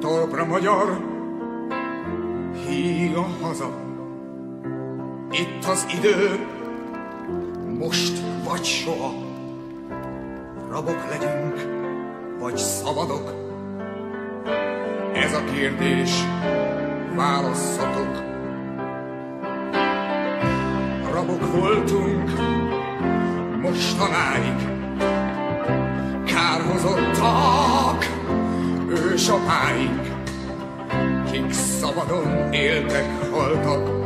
Talpra magyar, híg a haza. Itt az idő, most vagy soha. Rabok legyünk, vagy szabadok? Ez a kérdés, válasszatok. Rabok voltunk mostanáig, ősapáink, kik szabadon éltek, haltak.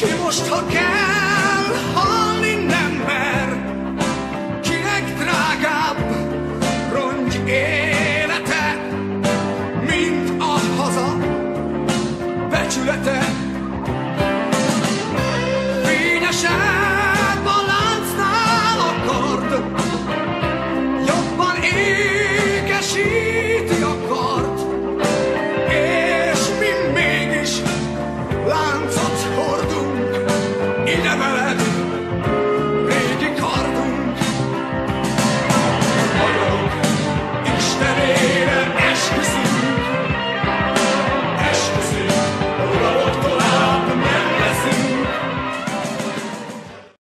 Ki most, ha kell, halni nem mer, kinek drágább rongy élete, mint a haza becsülete. He never